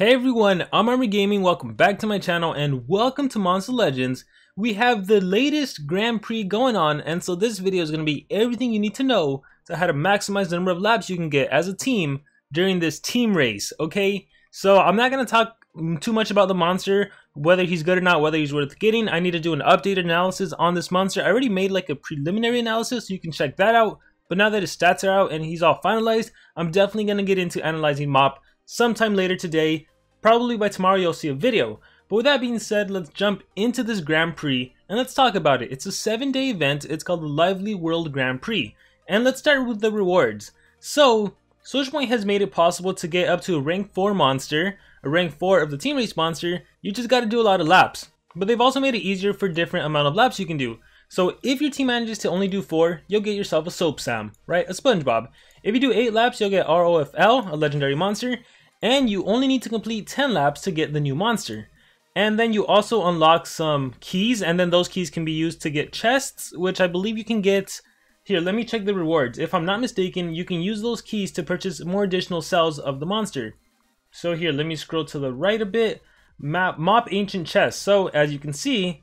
Hey everyone, I'm Armor Gaming, welcome back to my channel and welcome to Monster Legends. We have the latest Grand Prix going on and so this video is going to be everything you need to know to how to maximize the number of laps you can get as a team during this team race, okay? So I'm not going to talk too much about the monster, whether he's good or not, whether he's worth getting. I need to do an updated analysis on this monster. I already made like a preliminary analysis, so you can check that out. But now that his stats are out and he's all finalized, I'm definitely going to get into analyzing Mop sometime later today Probably by tomorrow you'll see a video. But with that being said, let's jump into this Grand Prix and let's talk about it. It's a 7 day event, it's called the Lively World Grand Prix. And let's start with the rewards. So, Socialpoint has made it possible to get up to a rank 4 monster, a rank 4 of the team race monster, you just gotta do a lot of laps. But they've also made it easier for different amount of laps you can do. So if your team manages to only do 4, you'll get yourself a Soap Sam, right? A SpongeBob. If you do 8 laps, you'll get ROFL, a legendary monster, and you only need to complete 10 laps to get the new monster. And then you also unlock some keys, and then those keys can be used to get chests, which I believe you can get... Here, let me check the rewards. If I'm not mistaken, you can use those keys to purchase more additional cells of the monster. So here, let me scroll to the right a bit. Map, mop Ancient Chest. So, as you can see,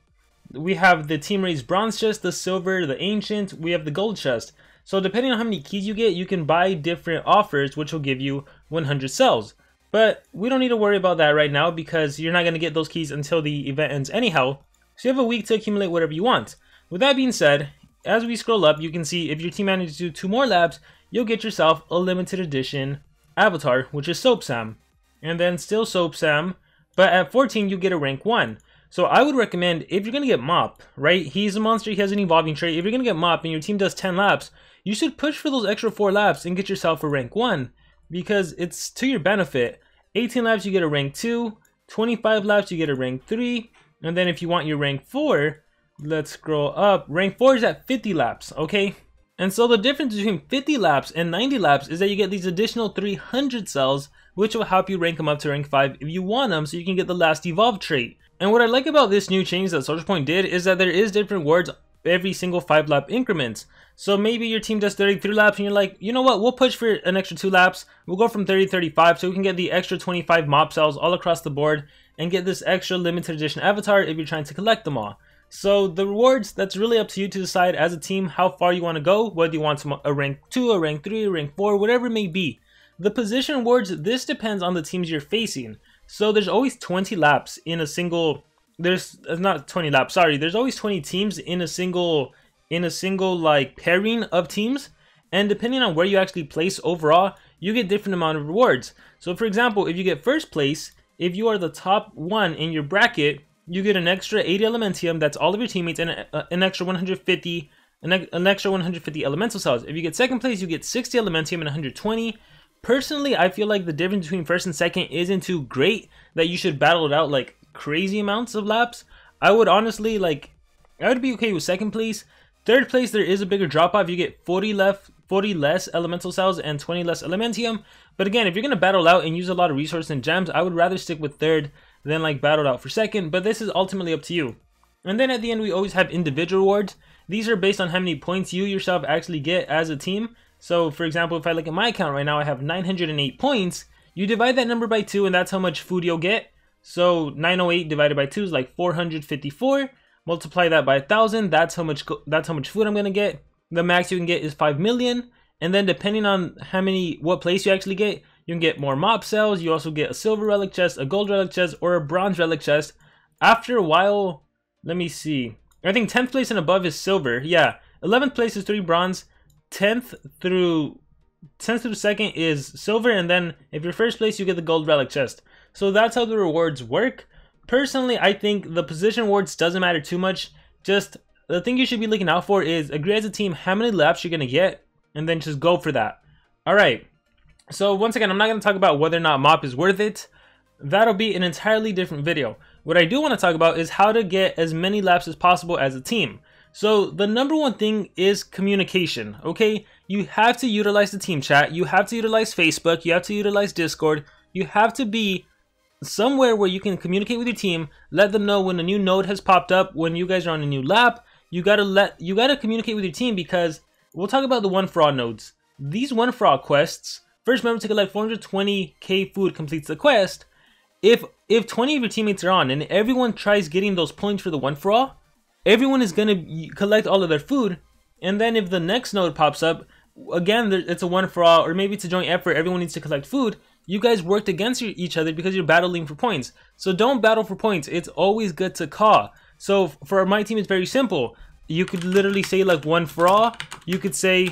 we have the Team Race Bronze Chest, the Silver, the Ancient, we have the Gold Chest. So depending on how many keys you get, you can buy different offers, which will give you 100 cells. But we don't need to worry about that right now because you're not going to get those keys until the event ends anyhow. So you have a week to accumulate whatever you want. With that being said, as we scroll up, you can see if your team manages to do two more labs, you'll get yourself a limited edition avatar, which is Soap Sam. And then still Soap Sam, but at 14 you get a rank 1. So I would recommend, if you're going to get Mop, right, he's a monster, he has an evolving trait, if you're going to get Mop and your team does 10 laps, you should push for those extra 4 laps and get yourself a rank 1 because it's to your benefit. 18 laps, you get a rank 2. 25 laps, you get a rank 3. And then if you want your rank 4, let's scroll up. Rank 4 is at 50 laps, okay? And so the difference between 50 laps and 90 laps is that you get these additional 300 cells, which will help you rank them up to rank 5 if you want them, so you can get the last evolved trait. And what I like about this new change that Socialpoint did is that there is different words every single 5 lap increments. So maybe your team does 33 laps and you're like, you know what, we'll push for an extra 2 laps. We'll go from 30 to 35 so we can get the extra 25 mop cells all across the board and get this extra limited edition avatar if you're trying to collect them all. So the rewards, that's really up to you to decide as a team how far you want to go, whether you want a rank 2, a rank 3, a rank 4, whatever it may be. The position awards, this depends on the teams you're facing. So there's always 20 laps in a single there's not 20 laps sorry there's always 20 teams in a single in a single like pairing of teams. And depending on where you actually place overall you get different amount of rewards. So for example if you get first place if you are the top one in your bracket you get an extra 80 elementium that's all of your teammates and a, an extra 150 an, an extra 150 elemental cells. If you get second place you get 60 elementium and 120 personally i feel like the difference between first and second isn't too great that you should battle it out like crazy amounts of laps. I would honestly like I would be okay with second place. Third place there is a bigger drop off. You get 40 left 40 less elemental cells and 20 less elementium. But again, if you're gonna battle out and use a lot of resources and gems, I would rather stick with third than like battle out for second, but this is ultimately up to you. And then at the end we always have individual rewards. These are based on how many points you yourself actually get as a team. So for example, if I look at my account right now, I have 908 points. You divide that number by 2 and that's how much food you'll get. So 908 divided by 2 is like 454. Multiply that by 1000, that's how much that's how much food I'm going to get. The max you can get is 5 million. And then depending on how many what place you actually get, you can get more mop cells, you also get a silver relic chest, a gold relic chest, or a bronze relic chest. After a while, let me see. I think 10th place and above is silver. Yeah. 11th place is 3 bronze. 10th through 10th through 2nd is silver and then if you're first place you get the gold relic chest. So that's how the rewards work. Personally, I think the position awards doesn't matter too much. Just the thing you should be looking out for is agree as a team how many laps you're going to get and then just go for that. All right. So once again, I'm not going to talk about whether or not MOP is worth it. That'll be an entirely different video. What I do want to talk about is how to get as many laps as possible as a team. So the number one thing is communication, okay? You have to utilize the team chat, you have to utilize Facebook, you have to utilize Discord, you have to be somewhere where you can communicate with your team, let them know when a new node has popped up, when you guys are on a new lap. You gotta let you gotta communicate with your team because we'll talk about the one for all nodes. These one for all quests, first member to collect 420k food completes the quest, if if 20 of your teammates are on and everyone tries getting those points for the one for all, everyone is to collect all of their food. And then if the next node pops up, again, it's a one for all, or maybe it's a joint effort, everyone needs to collect food. You guys worked against each other because you're battling for points. So don't battle for points. It's always good to call. So for my team, it's very simple. You could literally say like one for all. You could say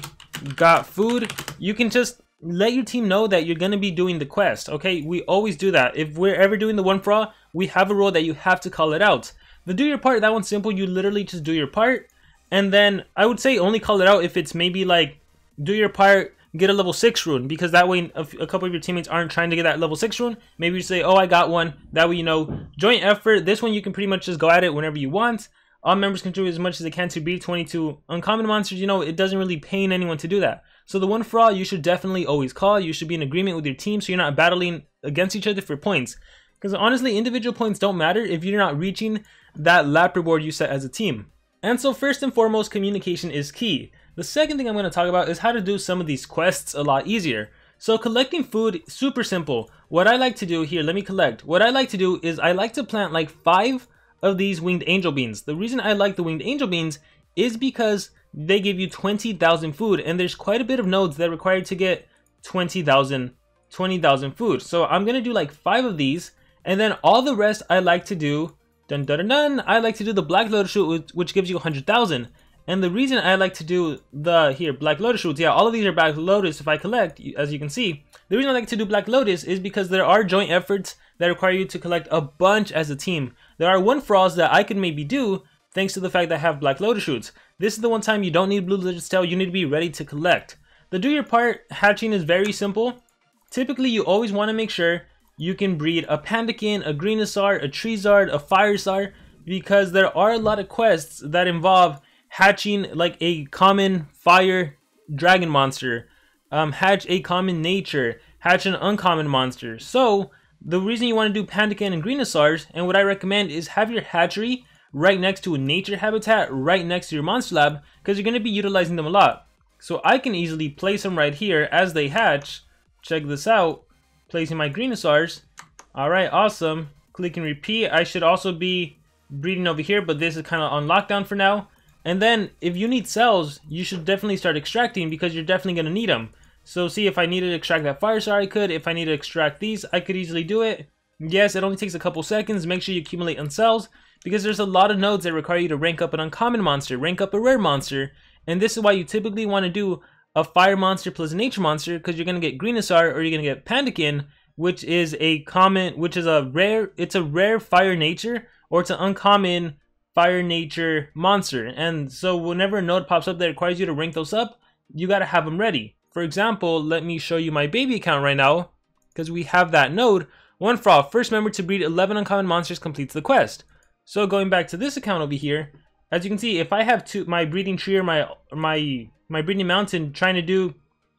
got food. You can just let your team know that you're going to be doing the quest. Okay, we always do that. If we're ever doing the one for all, we have a rule that you have to call it out. The do your part, that one's simple. You literally just do your part. And then I would say only call it out if it's maybe like do your part, get a level 6 rune. Because that way a, a couple of your teammates aren't trying to get that level 6 rune. Maybe you say, oh, I got one. That way you know. Joint effort, this one you can pretty much just go at it whenever you want. All members contribute as much as they can to beat 22 uncommon monsters. You know, it doesn't really pain anyone to do that. So the one for all, you should definitely always call. You should be in agreement with your team so you're not battling against each other for points. Because honestly, individual points don't matter if you're not reaching that lap reward you set as a team. And so first and foremost, communication is key. The second thing I'm going to talk about is how to do some of these quests a lot easier. So collecting food, super simple. What I like to do here, let me collect. What I like to do is I like to plant like five of these winged angel beans. The reason I like the winged angel beans is because they give you 20,000 food and there's quite a bit of nodes that require to get 20,000 20,000 food. So I'm going to do like five of these and then all the rest I like to do dun dun dun, dun I like to do the black lotus shoot which gives you 100,000. And the reason I like to do the here black lotus shoots, yeah, all of these are black lotus if I collect, as you can see. The reason I like to do black lotus is because there are joint efforts that require you to collect a bunch as a team. There are one for alls that I could maybe do thanks to the fact that I have black lotus shoots. This is the one time you don't need blue legends tail, you need to be ready to collect. The do your part hatching is very simple. Typically you always want to make sure you can breed a Pandakin, a Greenisar, a Treezard, a Firesar, because there are a lot of quests that involve hatching like a common fire dragon monster, um, hatch a common nature, hatch an uncommon monster. So the reason you want to do Pandakin and Greenisars, and what I recommend is have your hatchery right next to a nature habitat, right next to your monster lab, because you're going to be utilizing them a lot. So I can easily place them right here as they hatch. Check this out. Placing my Greenisars. Alright, awesome. Click and repeat. I should also be breeding over here, but this is kind of on lockdown for now. And then, if you need cells, you should definitely start extracting because you're definitely going to need them. So see, if I needed to extract that fire star, I could. If I need to extract these, I could easily do it. Yes, it only takes a couple seconds. Make sure you accumulate on cells because there's a lot of nodes that require you to rank up an uncommon monster, rank up a rare monster, and this is why you typically want to do a fire monster plus a nature monster because you're going to get Greenisar or you're going to get Pandakin, which is a common, which is a rare, it's a rare fire nature or it's an uncommon fire nature monster. And so whenever a node pops up that requires you to rank those up, you got to have them ready. For example, let me show you my baby account right now because we have that node. One for first member to breed 11 uncommon monsters completes the quest. So going back to this account over here, as you can see, if I have two, my breeding tree or my my my breeding mountain trying to do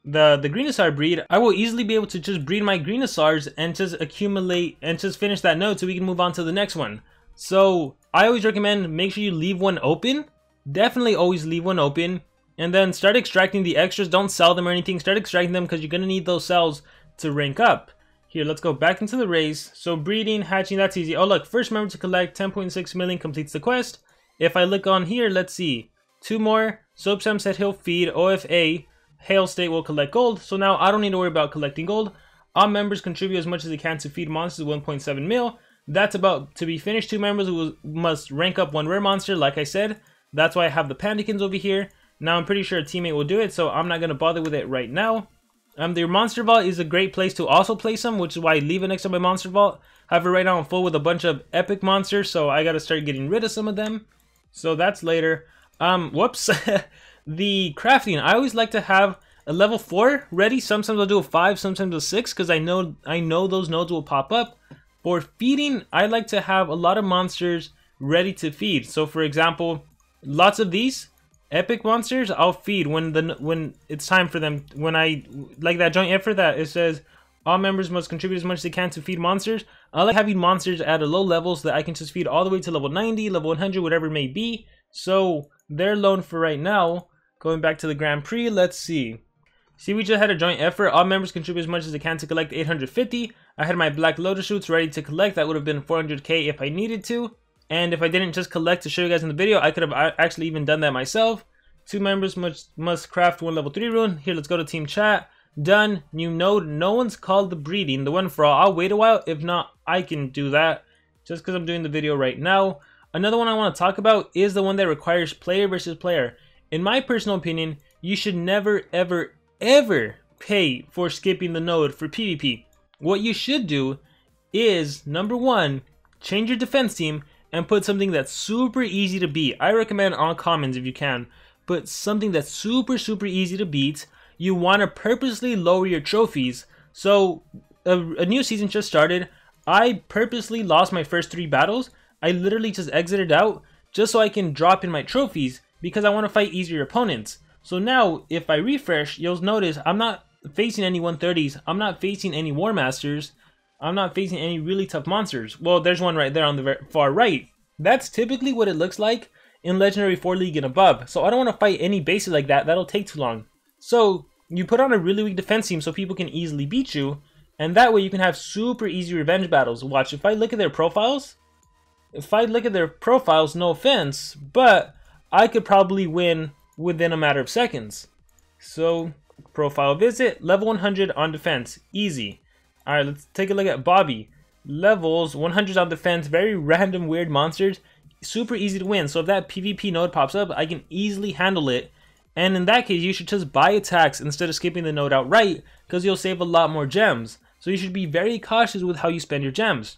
the the Greenisar breed, I will easily be able to just breed my Greenisars and just accumulate and just finish that node so we can move on to the next one. So I always recommend make sure you leave one open. Definitely always leave one open. And then start extracting the extras. Don't sell them or anything. Start extracting them because you're going to need those cells to rank up. Here, let's go back into the race. So breeding, hatching, that's easy. Oh look, first member to collect 10.6 million completes the quest. If I look on here, let's see. Two more. Soapsam said he'll feed. OFA, Hail State will collect gold. So now I don't need to worry about collecting gold. All members contribute as much as they can to feed monsters 1.7 mil. That's about to be finished. Two members will, must rank up one rare monster, like I said. That's why I have the Pandakins over here. Now I'm pretty sure a teammate will do it, so I'm not going to bother with it right now. Um, their Monster Vault is a great place to also place them, which is why I leave it next to my Monster Vault. However, right now I'm full with a bunch of epic monsters, so I got to start getting rid of some of them. So that's later. Um, whoops. the crafting, I always like to have a level 4 ready. Sometimes I'll do a 5, sometimes a 6, because I know I know those nodes will pop up. For feeding, I like to have a lot of monsters ready to feed. So for example, lots of these epic monsters I'll feed when the when it's time for them. When I like that joint effort that it says all members must contribute as much as they can to feed monsters. I like having monsters at a low level so that I can just feed all the way to level 90, level 100, whatever it may be. So they're loan for right now. Going back to the Grand Prix, let's see. See, we just had a joint effort. All members contribute as much as they can to collect 850. I had my Black Lotus shoots ready to collect. That would have been 400k if I needed to. And if I didn't just collect to show you guys in the video, I could have actually even done that myself. Two members must, must craft one level 3 rune. Here, let's go to team chat. Done. New node. No one's called the breeding. The one for all. I'll wait a while. If not, I can do that. Just because I'm doing the video right now. Another one I want to talk about is the one that requires player versus player. In my personal opinion, you should never, ever, ever pay for skipping the node for PvP. What you should do is, number one, change your defense team and put something that's super easy to beat. I recommend on commons if you can but something that's super, super easy to beat. You want to purposely lower your trophies. So, a, a new season just started. I purposely lost my first three battles. I literally just exited out just so I can drop in my trophies because I want to fight easier opponents. So now, if I refresh, you'll notice I'm not facing any 130s. I'm not facing any War Masters. I'm not facing any really tough monsters. Well, there's one right there on the far right. That's typically what it looks like in Legendary 4 League and above. So I don't want to fight any bases like that. That'll take too long. So you put on a really weak defense team so people can easily beat you. And that way you can have super easy revenge battles. Watch, if I look at their profiles, if I look at their profiles, no offense, but I could probably win within a matter of seconds. So, profile visit, level 100 on defense, easy. Alright, let's take a look at Bobby. Levels, 100 on defense, very random weird monsters super easy to win. So if that PvP node pops up, I can easily handle it. And in that case, you should just buy attacks instead of skipping the node outright because you'll save a lot more gems. So you should be very cautious with how you spend your gems.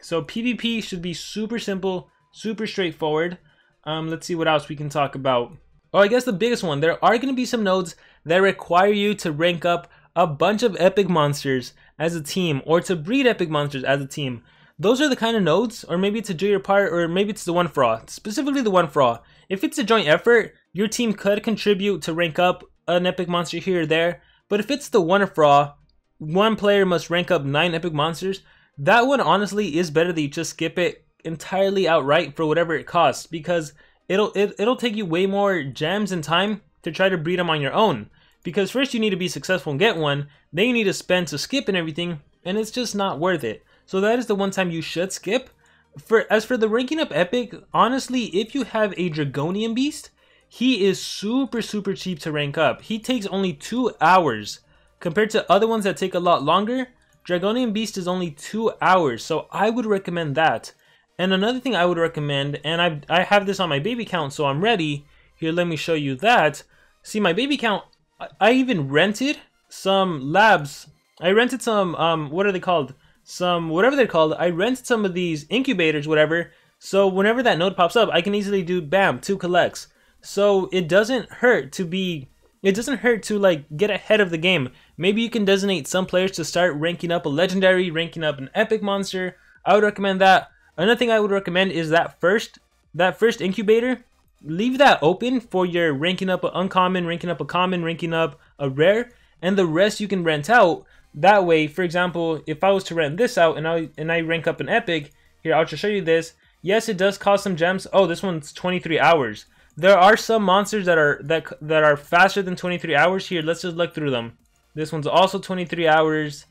So PvP should be super simple, super straightforward. Um, let's see what else we can talk about. Oh, I guess the biggest one. There are going to be some nodes that require you to rank up a bunch of epic monsters as a team or to breed epic monsters as a team those are the kind of nodes, or maybe a do your part, or maybe it's the one for all. Specifically the one for all. If it's a joint effort, your team could contribute to rank up an epic monster here or there. But if it's the one for all, one player must rank up nine epic monsters. That one honestly is better that you just skip it entirely outright for whatever it costs because it'll it, it'll take you way more gems and time to try to breed them on your own. Because first you need to be successful and get one, then you need to spend to skip and everything, and it's just not worth it. So that is the one time you should skip. For As for the ranking up epic, honestly, if you have a Dragonian Beast, he is super, super cheap to rank up. He takes only two hours. Compared to other ones that take a lot longer, Dragonian Beast is only two hours, so I would recommend that. And another thing I would recommend, and I, I have this on my baby count, so I'm ready. Here, let me show you that. See, my baby count, I, I even rented some labs. I rented some, um, what are they called? some whatever they're called. I rented some of these incubators, whatever. So whenever that node pops up, I can easily do bam, two collects. So it doesn't hurt to be it doesn't hurt to like get ahead of the game. Maybe you can designate some players to start ranking up a legendary, ranking up an epic monster. I would recommend that. Another thing I would recommend is that first that first incubator, leave that open for your ranking up an uncommon, ranking up a common, ranking up a rare, and the rest you can rent out that way, for example, if I was to rent this out and I and I rank up an epic, here I'll just show you this. Yes, it does cost some gems. Oh, this one's 23 hours. There are some monsters that are that that are faster than 23 hours. Here, let's just look through them. This one's also 23 hours.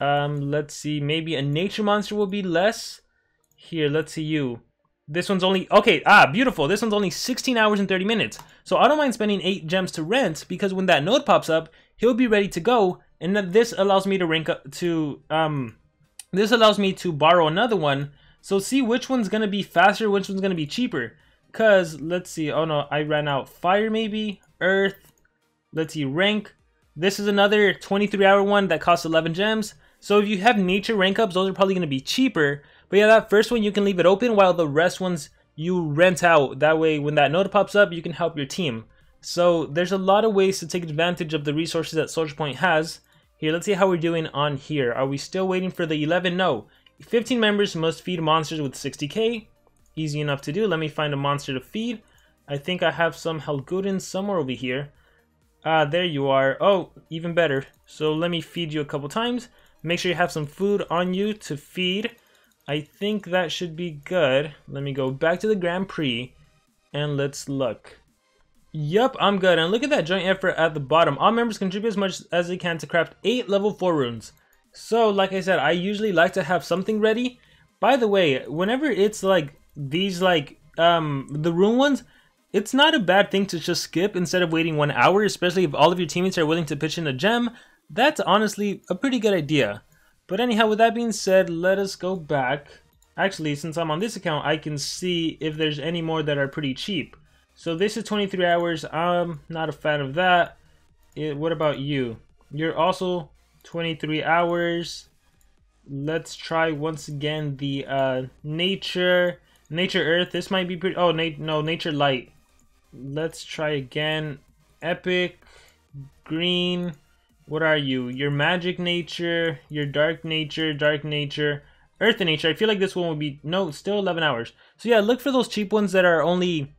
Um, let's see, maybe a nature monster will be less. Here, let's see you. This one's only, okay, ah, beautiful. This one's only 16 hours and 30 minutes. So I don't mind spending 8 gems to rent because when that node pops up, he'll be ready to go. And then this allows me to rank up to um this allows me to borrow another one. So see which one's gonna be faster which one's gonna be cheaper. Because let's see oh no i ran out fire maybe earth. Let's see rank. This is another 23 hour one that costs 11 gems. So if you have nature rank ups those are probably going to be cheaper but yeah that first one you can leave it open while the rest ones you rent out that way when that node pops up you can help your team so there's a lot of ways to take advantage of the resources that Social Point has here, let's see how we're doing on here. Are we still waiting for the 11? No. 15 members must feed monsters with 60k. Easy enough to do. Let me find a monster to feed. I think I have some Helguden somewhere over here. Ah, there you are. Oh, even better. So let me feed you a couple times. Make sure you have some food on you to feed. I think that should be good. Let me go back to the Grand Prix and let's look. Yup, I'm good. And look at that joint effort at the bottom. All members contribute as much as they can to craft 8 level 4 runes. So, like I said, I usually like to have something ready. By the way, whenever it's like these like um the rune ones, it's not a bad thing to just skip instead of waiting one hour, especially if all of your teammates are willing to pitch in a gem. That's honestly a pretty good idea. But anyhow, with that being said, let us go back. Actually, since I'm on this account, I can see if there's any more that are pretty cheap. So this is 23 hours. I'm not a fan of that. It, what about you? You're also 23 hours. Let's try once again the uh, nature, nature earth. This might be pretty, oh, na no, nature light. Let's try again. Epic, green, what are you? Your magic nature, your dark nature, dark nature, earth nature. I feel like this one would be, no, still 11 hours. So yeah, look for those cheap ones that are only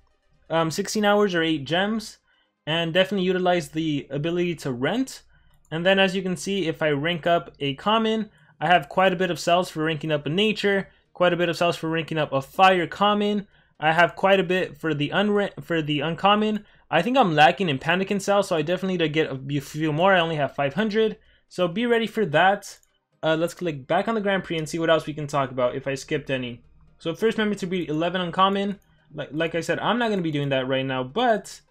um, 16 hours or 8 gems. And definitely utilize the ability to rent. And then as you can see, if I rank up a common, I have quite a bit of cells for ranking up a nature, quite a bit of cells for ranking up a fire common. I have quite a bit for the for the uncommon. I think I'm lacking in Pandakin Cell, so I definitely need to get a few more. I only have 500. So be ready for that. Uh, let's click back on the Grand Prix and see what else we can talk about if I skipped any. So first member to be 11 uncommon. Like, like I said, I'm not going to be doing that right now, but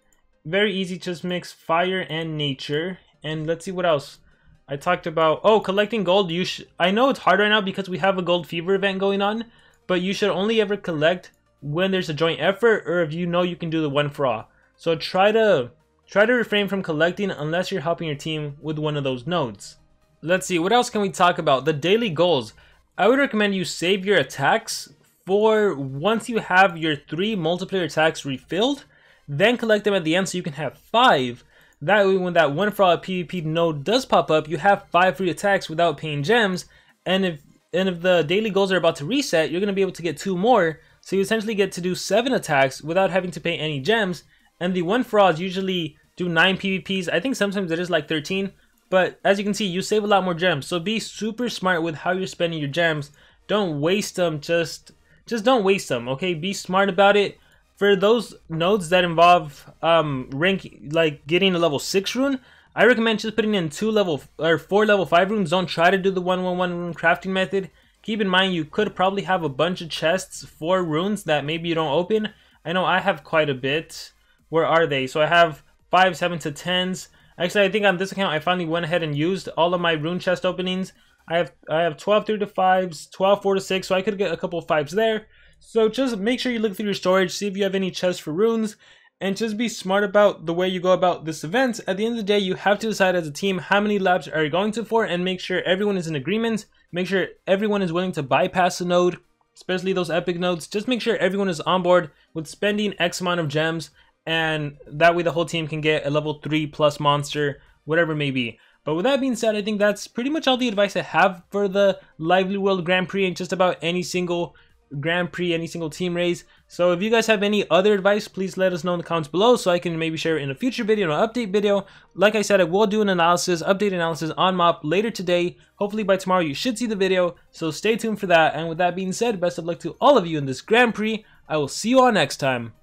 very easy. Just mix fire and nature. And let's see what else. I talked about, oh, collecting gold. You. I know it's hard right now because we have a gold fever event going on, but you should only ever collect when there's a joint effort or if you know you can do the one for all. So try to try to refrain from collecting unless you're helping your team with one of those nodes. Let's see, what else can we talk about? The daily goals. I would recommend you save your attacks for once you have your three multiplayer attacks refilled, then collect them at the end so you can have five. That way when that one for all PvP node does pop up, you have five free attacks without paying gems, and if and if the daily goals are about to reset, you're going to be able to get two more, so you essentially get to do seven attacks without having to pay any gems, and the one frauds usually do 9 PvPs. I think sometimes it is like 13. But as you can see, you save a lot more gems. So be super smart with how you're spending your gems. Don't waste them. Just, just don't waste them. Okay, be smart about it. For those nodes that involve um, rank, like getting a level six rune, I recommend just putting in two level or four level five runes. Don't try to do the one one one rune crafting method. Keep in mind you could probably have a bunch of chests for runes that maybe you don't open. I know I have quite a bit where are they? So I have 5, 7 to 10s. Actually, I think on this account, I finally went ahead and used all of my rune chest openings. I have I have 12 3 to 5s, 12 4 to 6, so I could get a couple 5s there. So just make sure you look through your storage, see if you have any chests for runes, and just be smart about the way you go about this event. At the end of the day, you have to decide as a team how many labs are you going to for and make sure everyone is in agreement. Make sure everyone is willing to bypass the node, especially those epic nodes. Just make sure everyone is on board with spending X amount of gems and that way the whole team can get a level 3 plus monster, whatever it may be. But with that being said, I think that's pretty much all the advice I have for the Lively World Grand Prix and just about any single Grand Prix, any single team race. So if you guys have any other advice, please let us know in the comments below so I can maybe share it in a future video, an update video. Like I said, I will do an analysis, update analysis on MOP later today. Hopefully by tomorrow you should see the video, so stay tuned for that. And with that being said, best of luck to all of you in this Grand Prix. I will see you all next time.